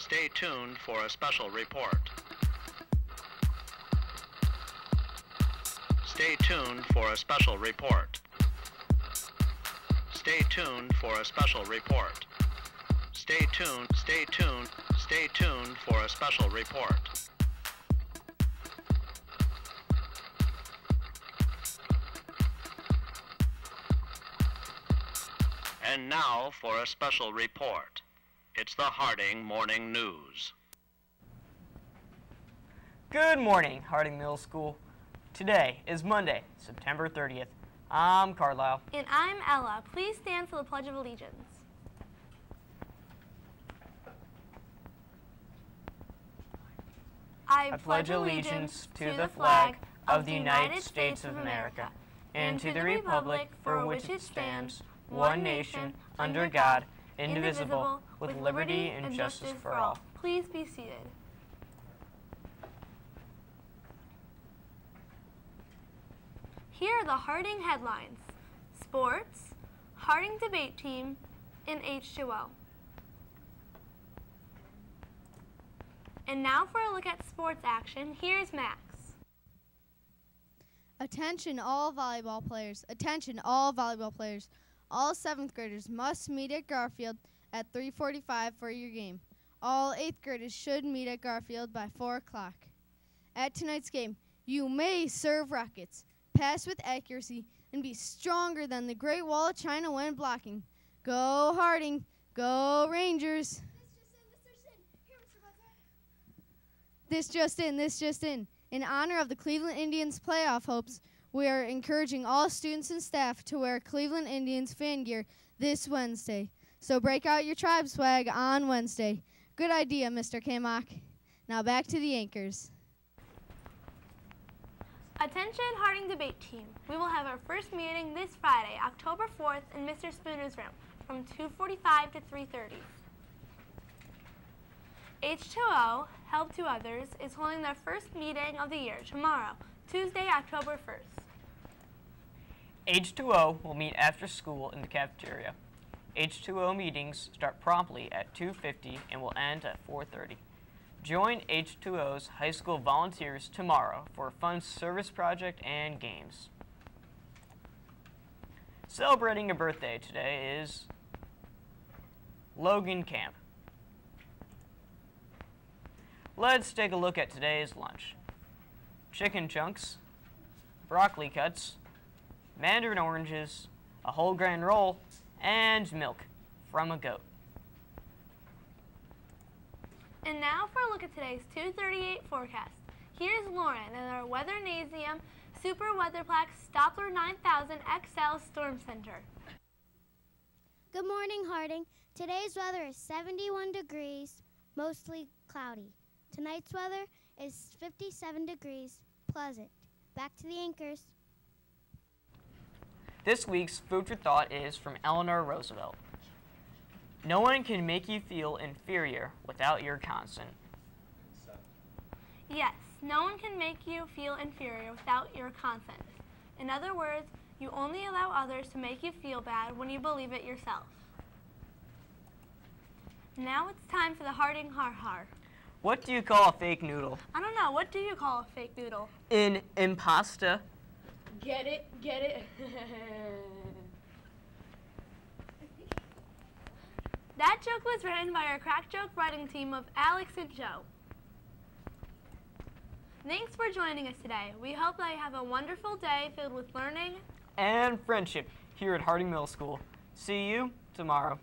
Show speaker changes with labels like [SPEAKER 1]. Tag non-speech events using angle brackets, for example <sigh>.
[SPEAKER 1] Stay tuned for a special report. Stay tuned for a special report. Stay tuned for a special report. Stay tuned, stay tuned, stay tuned for a special report. And now for a special report. It's the Harding Morning News.
[SPEAKER 2] Good morning, Harding Middle School. Today is Monday, September 30th. I'm Carlisle.
[SPEAKER 3] And I'm Ella. Please stand for the Pledge of Allegiance. I,
[SPEAKER 2] I pledge allegiance to the flag of the United States of America and to the republic for which it stands, one nation, under God, indivisible, with liberty and justice for all.
[SPEAKER 3] Please be seated. Here are the Harding headlines. Sports, Harding debate team, and H2O. And now for a look at sports action, here's Max.
[SPEAKER 4] Attention all volleyball players. Attention all volleyball players. All 7th graders must meet at Garfield at 3.45 for your game. All 8th graders should meet at Garfield by 4 o'clock. At tonight's game, you may serve rockets, pass with accuracy, and be stronger than the Great Wall of China when blocking. Go Harding! Go Rangers! This just in, this just in. In honor of the Cleveland Indians playoff hopes, we are encouraging all students and staff to wear Cleveland Indians fan gear this Wednesday. So break out your tribe swag on Wednesday. Good idea, Mr. Kamak. Now back to the anchors.
[SPEAKER 3] Attention Harding debate team. We will have our first meeting this Friday, October 4th in Mr. Spooner's room from 2.45 to 3.30. H2O, Help to Others, is holding their first meeting of the year tomorrow, Tuesday, October 1st.
[SPEAKER 2] H2O will meet after school in the cafeteria. H2O meetings start promptly at 2.50 and will end at 4.30. Join H2O's high school volunteers tomorrow for a fun service project and games. Celebrating a birthday today is Logan Camp. Let's take a look at today's lunch. Chicken chunks, broccoli cuts, mandarin oranges, a whole grain roll, and milk from a goat.
[SPEAKER 3] And now for a look at today's 238 forecast. Here's Lauren in our Weathernasium Super Weatherplex Doppler 9000 XL Storm Center.
[SPEAKER 5] Good morning, Harding. Today's weather is 71 degrees, mostly cloudy. Tonight's weather is 57 degrees, pleasant. Back to the anchors.
[SPEAKER 2] This week's food for thought is from Eleanor Roosevelt. No one can make you feel inferior without your consent.
[SPEAKER 3] Yes, no one can make you feel inferior without your consent. In other words, you only allow others to make you feel bad when you believe it yourself. Now it's time for the Harding Har Har.
[SPEAKER 2] What do you call a fake noodle?
[SPEAKER 3] I don't know, what do you call a fake noodle?
[SPEAKER 2] An impasta.
[SPEAKER 3] Get it, get it. <laughs> that joke was written by our crack joke writing team of Alex and Joe. Thanks for joining us today. We hope that you have a wonderful day filled with learning
[SPEAKER 2] and friendship here at Harding Middle School. See you tomorrow.